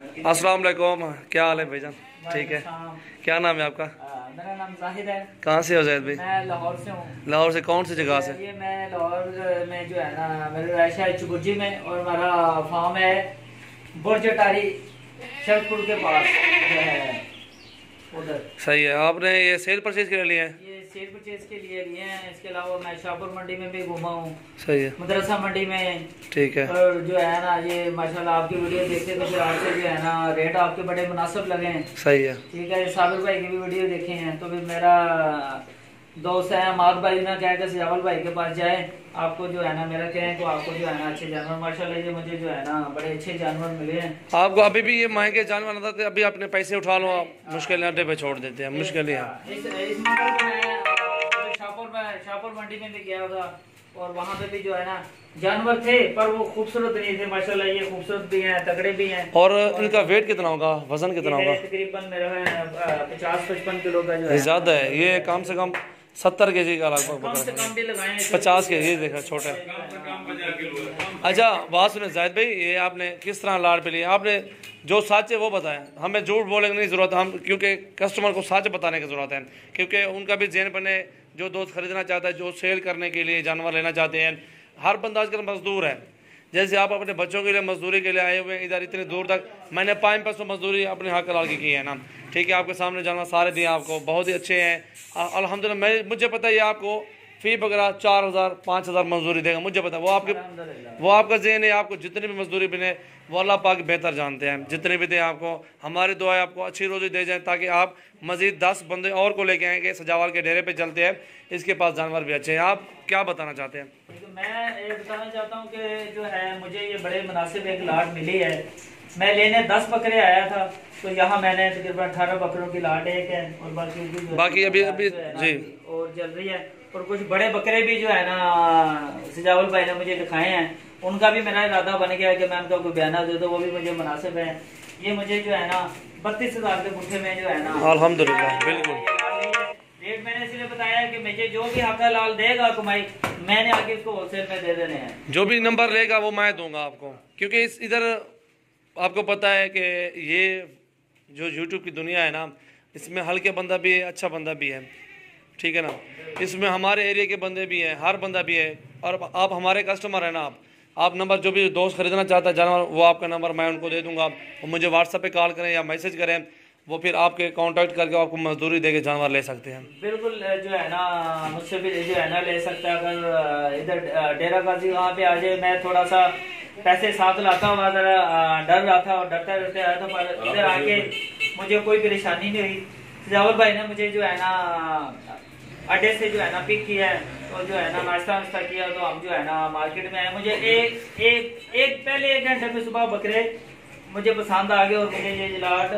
السلام علیکم کیا حال ہے بھائی جان؟ ٹھیک ہے۔ کیا نام ہے آپ کا؟ میرا نام زاہد ہے۔ کہاں سے ہو زید بھائی؟ میں لاہور سے ہوں۔ لاہور سے کون سی جگہ سے؟ یہ میں لاہور میں جو ہے نا میرے رہائش ہے چگرجی میں اور ہمارا فارم ہے برج اٹاری شرک پور کے پاس ہے۔ صحیح ہے آپ نے یہ سیل پرچیز کے لیے لیے ہیں سیل پرچیز کے لیے لیے ہیں اس کے علاوہ میں شاہپور منڈی میں بھی گھوما ہوں۔ صحیح ہے۔ مدرسہ منڈی میں۔ ٹھیک ہے۔ اور جو ہے نا یہ ماشاءاللہ آپ کی ویڈیو دیکھتے تو پھر آپ سے جو ہے نا ریٹ آپ کے بڑے مناسب لگے۔ ہیں صحیح ہے۔ ٹھیک ہے صابر بھائی کی بھی ویڈیو دیکھے ہیں۔ تو پھر میرا دوست ہے مار بھائی نے کہا کہ سجاول بھائی کے پاس جائیں۔ آپ کو جو ہے نا میرا کہیں تو آپ کو جو ہے نا اچھے جانور۔ ماشاءاللہ یہ مجھے جو ہے نا بڑے اچھے جانور ملے ہیں۔ آپ کو ابھی بھی یہ مہنگے جانور آتے ہیں، ابھی اپنے پیسے اٹھا لو آپ مشکل اڈے پہ چھوڑ دیتے ہیں مشکل ہی ہے۔ پہ میں شاہپور منڈی میں بھی گیا تھا اور وہاں پہ بھی جو ہے نا جانور تھے پر وہ خوبصورت نہیں تھے ماشاءاللہ یہ خوبصورت بھی ہیں تگڑے بھی ہیں۔ اور ان کا ویٹ کتنا ہوگا؟ وزن کتنا ہوگا؟ تقریباً میرا ہے پچاس پچپن کلو کا جو ہے۔ زیادہ ہے یہ کم سے کم ستر کے جی کا لگ بھگ پچاس کے جی دیکھا چھوٹا۔ اچھا بات سنیں زاہد بھائی یہ آپ نے کس طرح لاڑ پہ لیا آپ نے جو سچ ہے وہ بتائیں۔ ہمیں جھوٹ بولنے کی نہیں ضرورت ہم کیونکہ کسٹمر کو سچ بتانے کی ضرورت ہے کیونکہ ان کا بھی ذہن بنے جو دوست خریدنا چاہتا ہے، جو سیل کرنے کے لیے جانور لینا چاہتے ہیں، ہر بندہ آج کل مزدور ہے۔ جیسے آپ اپنے بچوں کے لیے مزدوری کے لیے آئے ہوئے، ادھر اتنے دور تک میں نے پانچ پیسوں مزدوری اپنے حق لال کی کی ہے نا۔ ٹھیک ہے، آپ کے سامنے جانور سارے دیے آپ کو، بہت ہی اچھے ہیں۔ الحمد للہ میں، مجھے پتہ ہے یہ آپ کو فی بغیر چار ہزار پانچ ہزار مزدوری دے گا مجھے پتا وہ آپ کے وہ آپ کا ذہن ہے آپ کو جتنی بھی مزدوری بنے وہ اللہ پاک بہتر جانتے ہیں۔ جتنے بھی دیں آپ کو ہماری دعائیں آپ کو اچھی روزی دے جائیں تاکہ آپ مزید دس بندے اور کو لے کے آئیں گے سجاوال کے ڈیرے پہ چلتے ہیں۔ اس کے پاس جانور بھی اچھے ہیں۔ آپ کیا بتانا چاہتے ہیں؟ میں یہ بتانا چاہتا ہوں کہ جو ہے مجھے یہ بڑے مناسب ایک لاٹ ملی ہے۔ میں لینے دس بکرے آیا تھا تو یہاں میں نے تقریباً اٹھارہ بکروں کی لاٹ ایک ہے اور باقی باقی ابھی- ابھی- جی۔ اور چل رہی ہے۔ اور کچھ بڑے بکرے بھی جو ہے نا سجاول بھائی نے مجھے دکھائے ہیں۔ ان کا بھی میرا ارادہ بن گیا کہ میں ان کا کوئی بیانہ دے دوں وہ بھی مجھے مناسب ہے یہ مجھے جو ہے نا بتیس ہزار کے گٹھے میں جو ہے نا۔ الحمدللہ بالکل۔ ریٹ میں نے اس لیے بتایا کہ مجھے جو بھی حق لال دے گا کمائی میں نے آگے اس کو ہول سیل میں دے دینے ہیں۔ جو بھی نمبر لے گا وہ میں دوں گا آپ کو۔ کیونکہ اس ادھر آپ کو پتہ ہے کہ یہ جو یوٹیوب کی دنیا ہے نا اس میں ہلکے بندہ بھی ہے اچھا بندہ بھی ہے۔ ٹھیک ہے نا؟ اس میں ہمارے ایریا کے بندے بھی ہیں، ہر بندہ بھی ہے، اور آپ ہمارے کسٹمر ہیں نا آپ۔ آپ نمبر جو بھی دوست خریدنا چاہتا ہے، جانور، وہ آپ کا نمبر میں ان کو دے دوں گا وہ مجھے واٹس ایپ پہ کال کریں یا میسج کریں، وہ پھر آپ کے کانٹیکٹ کر کے آپ کو مزدوری دے کے جانور لے سکتے ہیں۔ بالکل، جو ہے نا، مجھ سے بھی جو ہے نا، لے سکتا ہے۔ اگر ادھر ڈیرا غازی وہاں پہ آ جائے، میں تھوڑا سا پیسے ساتھ لاتا ہوا ذرا ڈر رہا تھا اور ڈرتا ڈرتے آیا تھا پر ادھر آ کے مجھے کوئی پریشانی نہیں ہوئی۔ سجاول بھائی نے مجھے جو ہے نا اڈے سے جو ہے نا پک کیا ہے اور جو ہے نا ناشتہ واشتہ کیا تو ہم جو ہے نا مارکیٹ میں آئے مجھے ایک ایک ایک پہلے ایک گھنٹے میں صبح بکرے مجھے پسند آ گئے اور مجھے یہ جلاٹ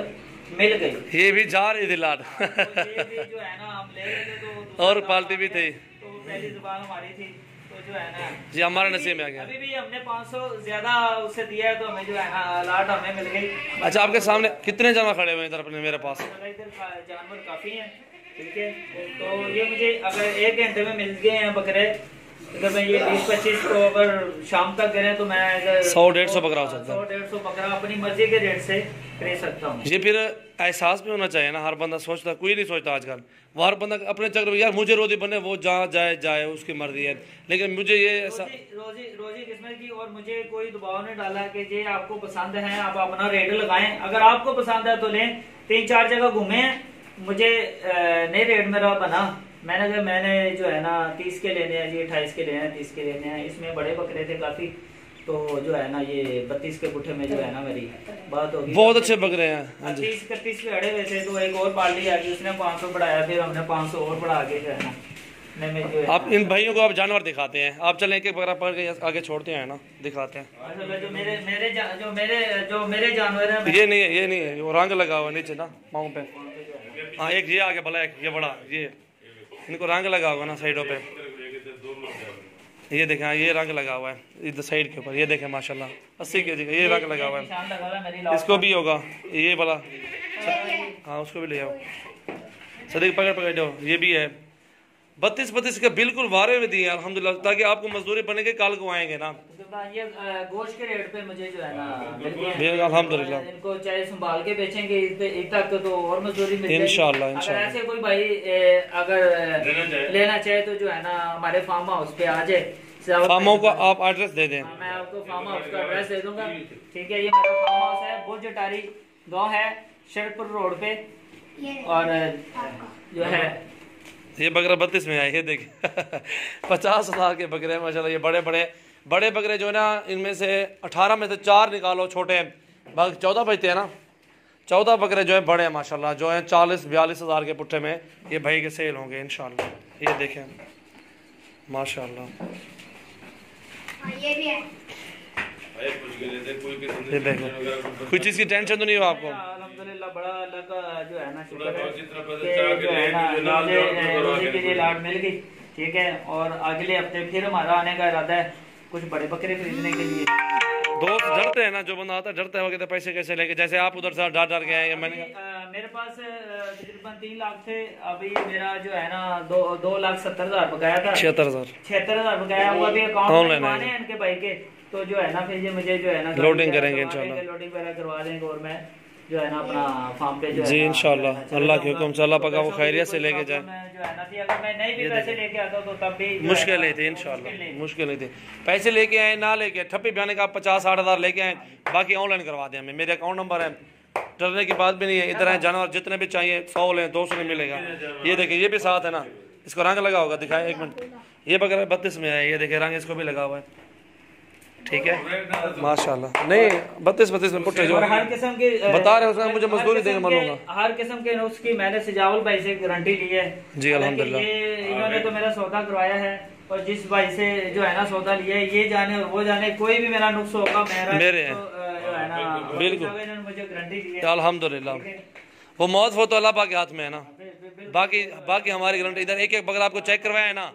مل گئی۔ یہ بھی جار عید لاٹ۔ تو یہ بھی جو ہے نا ہم لے رہے تھے تو اور کام پالٹی بھی تھی۔ تو پہلی زبان ہماری تھی۔ تو جو ہے نا جی ہمارے نصیب میں آ گیا۔ ابھی بھی ہم نے پانچ سو زیادہ اس سے دیا ہے تو ہمیں جو ہے نا لاٹ ہمیں مل گئی۔ اچھا آپ کے سامنے کتنے جانور کھڑے ہوئے ہیں ادھر اپنے میرے پاس؟ ادھر جانور کافی ہیں۔ ٹھیک ہے؟ تو یہ مجھے اگر ایک گھنٹے میں مل گئے ہیں بکرے اگر میں یہ بیس پچیس کو اگر شام تک کریں تو میں اگر سو ڈیڑھ سو بکرا ہو سکتا ہے۔ سو ڈیڑھ سو بکرا اپنی مرضی کے ریٹ سے خرید سکتا ہوں۔ یہ پھر احساس بھی ہونا چاہیے نا ہر بندہ سوچتا کوئی نہیں سوچتا آج کل۔ وہ ہر بندہ اپنے چکر یار مجھے روزی بنے وہ جہاں جائے جائے اس کی مرضی ہے۔ لیکن مجھے یہ ایسا روزی قسمت کی اور مجھے کوئی دباؤ نہیں ڈالا کہ یہ آپ کو پسند ہے آپ اپنا ریٹ لگائیں۔ اگر آپ کو پسند ہے تو لیں تین چار جگہ گھومے ہیں مجھے نہیں ریٹ میرا بنا۔ میں نے کہا میں نے جو ہے نا تیس کے لینے ہیں جی اٹھائیس کے لینے ہیں تیس کے لینے ہیں۔ اس میں بڑے بکرے تھے کافی۔ تو جو ہے نا یہ بتیس کے گٹھے میں جو ہے نا میری بات ہوگی۔ بہت اچھے بکرے ہیں۔ ہاں جی۔ تیس اکتیس پہ اڑے ہوئے تھے تو ایک اور پارٹی آ گئی اس نے پانچ سو بڑھایا پھر ہم نے پانچ سو اور بڑھا کے جو ہے نا میں میں آپ ان بھائیوں کو آپ جانور دکھاتے ہیں۔ آپ چلیں ایک ایک بکرا پکڑ کے آگے چھوڑتے ہیں نا دکھاتے ہیں۔ میں یہ نہیں ہے یہ نہیں ہے وہ رنگ لگا ہوا نیچے نا پاؤں پہ۔ ہاں ایک یہ آگے بلیک یہ بڑا یہ۔ ان کو رنگ لگا ہوا ہے نا سائڈوں پہ۔ یہ دیکھیں ہاں، یہ رنگ لگا ہوا ہے ادھر سائڈ کے اوپر۔ یہ دیکھیں ماشاءاللہ۔ اسی کے جی یہ رنگ لگا ہوا ہے۔ اس کو بھی ہوگا یہ والا ہاں اس کو بھی لے آؤ۔ صدیق پکڑ پکڑ دو یہ بھی ہے۔ بتیس بتیس کے بالکل وارے میں دیے الحمد للہ تاکہ آپ کو مزدوری بنے کے کال کو آئیں گے نا۔ گوشت کے ریٹ پہ مجھے جو ہے نا ہاں، الحمد للہ ان کو چاہے سنبھال کے بیچیں گے اس پہ ایک تک تو اور مزدوری مل ان شاء اللہ اگر ایسے کوئی بھائی اگر لینا چاہے۔ تو جو ہے نا ہمارے فارم ہاؤس پہ آ جائے۔ فارم ہاؤس کا آپ ایڈریس دے دیں۔ ہاں، میں آپ کو فارم ہاؤس کا ایڈریس دے دوں گا۔ جی، جی۔ ٹھیک ہے یہ میرا فارم ہاؤس ہے برج اٹاری گاؤں ہے شرپور روڈ پہ۔ اور جو ہے یہ بکرا بتیس میں آئی ہے دیکھیں پچاس ہزار کے بکرے ہیں ماشاءاللہ یہ بڑے بڑے بڑے بکرے جو ہے نا ان میں سے اٹھارہ میں سے چار نکالو چھوٹے۔ باقی چودہ بجتے ہیں نا۔ چودہ بکرے جو ہیں بڑے ہیں ماشاء اللہ جو ہیں چالیس بیالیس ہزار کے پٹھے میں یہ بھائی کے سیل ہوں گے انشاءاللہ۔ یہ دیکھیں۔ ماشاء اللہ ہاں، بھی ہے۔ کوئی چیز کی ٹینشن تو نہیں ہو آپ کو؟ الحمدللہ بڑا اللہ کا جو ہے نا شکر ہے کہ جو ہے نا روزی کے لیے لاٹ مل گئی ٹھیک ہے اور اگلے ہفتے پھر ہمارا آنے کا ارادہ ہے کچھ بڑے بکرے خریدنے کے لیے دوست ڈرتے ہیں نا جو بندہ آتا ہے ڈرتا ہے وہ کہتے ہیں پیسے کیسے لے کے جیسے آپ ادھر سے ڈر ڈر کے آئے میں نے میرے پاس تقریباً تین لاکھ تھے ابھی میرا جو ہے نا دو لاکھ ستر ہزار بکایا تھا چھہتر ہزار چھہتر ہزار بکایا ہوا ابھی اکاؤنٹ ہے ان کے بھائی کے تو جو ہے نا پھر یہ مجھے جو ہے نا لوڈنگ کریں گے انشاءاللہ لوڈنگ وغیرہ کروا دیں گے اور میں جی ان شاء اللہ جی انشاءاللہ۔ اللہ کے حکم سے اللہ پکا وہ خیریت سے لے کے جائیں۔ مشکل نہیں تھی ان شاء اللہ مشکل نہیں تھی انشاءاللہ۔ مشکل تھی۔ پیسے لے کے آئیں نہ لے کے ٹھپی بیانے کا آپ پچاس ساٹھ ہزار لے کے آئیں۔ باقی آن لائن کروا دیں ہمیں۔ میرے اکاؤنٹ نمبر ہے ڈرنے کی بات بھی نہیں ہے۔ ادھر ہیں جانور جتنے بھی چاہیے سو لیں دو سو میں ملے گا۔ یہ دیکھیں یہ بھی ساتھ ہے نا۔ اس کو رنگ لگا ہوگا دکھائیں۔ ایک منٹ۔ یہ بکرا بتیس میں آئے یہ دیکھیں رنگ اس کو بھی لگا ہوا ہے۔ ٹھیک ہے؟ ماشاءاللہ۔ نہیں بتیس بتیس میں پٹے جو ہر قسم کے بتا رہے ہیں مجھے مزدوری دیں گے ملوں گا ہر قسم کے نسخ کی میں نے سجاول بھائی سے گرنٹی لی ہے۔ جی الحمدللہ۔ انہوں نے تو میرا سودا کروایا ہے اور جس بھائی سے جو ہے نا سودا لیا ہے یہ جانے اور وہ جانے کوئی بھی میرا نقص ہوگا میرا میرے ہیں۔ بالکل۔ الحمدللہ۔ وہ موت فوت اللہ پاک کے ہاتھ میں ہے نا۔ باقی باقی ہماری گرنٹی ادھر ایک ایک بکرا آپ کو چیک کروایا ہے نا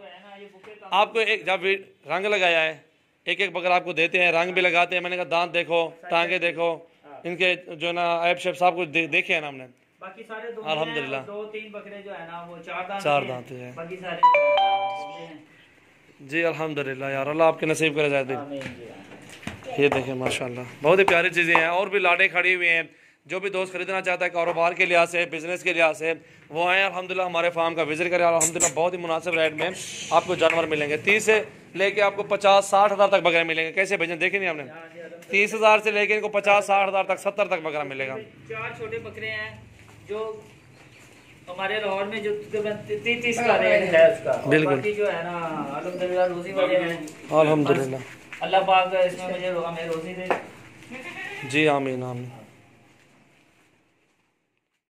آپ کو ایک جب رنگ لگایا ہے ایک ایک بکرا آپ کو دیتے ہیں رنگ بھی لگاتے ہیں۔ میں نے کہا دانت دیکھو ٹانگے دیکھو۔ ان کے جو نا ایپ شیپ صاحب کچھ دیکھے ہیں نا ہم نے۔ الحمد للہ چار دانت ہیں۔ جی الحمد للہ یار اللہ آپ کے نصیب کرے دل یہ دیکھیں ماشاء اللہ بہت ہی پیاری چیزیں ہیں۔ اور بھی لاڈیں کھڑی ہوئی ہیں۔ جو بھی دوست خریدنا چاہتا ہے کاروبار کے لحاظ سے بزنس کے لحاظ سے وہ ہیں۔ الحمدللہ ہمارے فارم کا وزٹ کریں۔ الحمدللہ بہت ہی مناسب ریٹ میں آپ کو جانور ملیں گے۔ تیس سے لے کے آپ کو پچاس ساٹھ ہزار تک بکرے ملیں گے۔ کیسے بھیجیں؟ دیکھیں نہیں آپ نے؟ تیس ہزار سے لے کے ان کو پچاس ساٹھ ہزار تک ستر تک بکرا ملے گا۔ چار چھوٹے بکرے ہیں جو ہمارے لاہور میں جو تینتیس کا ریٹ ہے اس کا۔ بالکل۔ جو ہے نا الحمدللہ روزی والے ہیں۔ الحمدللہ۔ اللہ پاک اس میں مجھے روزی دے۔ جی آمین آمین۔